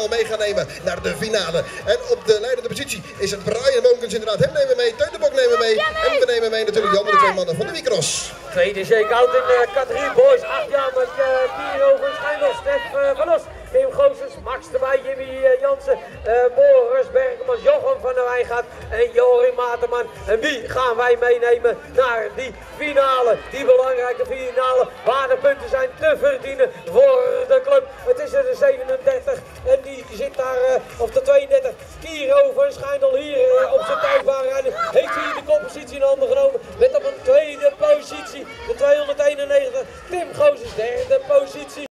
allemaal mee gaan nemen naar de finale. En op de leidende positie is het Brian Woonkens inderdaad. Hem nemen we mee, Teun de Bok nemen we mee. En we nemen mee natuurlijk de andere twee mannen van de Wicross. Tweede shakeout in de categorie boys. Acht jaar met uh, Piero van Schijndel, Stef uh, van Os. Tim Goossens, Max erbij, Jimmy uh, Jansen, uh, Boris Bergman, Jochem van der Wijngaard en Jorim Materman. En wie gaan wij meenemen naar die finale, die belangrijke finale, waar de punten zijn te verdienen voor of de 32, Kiro van al hier eh, op zijn thuisbaan rijden. Heeft hier de koppositie in handen genomen. Met op een tweede positie, de 291, Tim Goos is derde positie.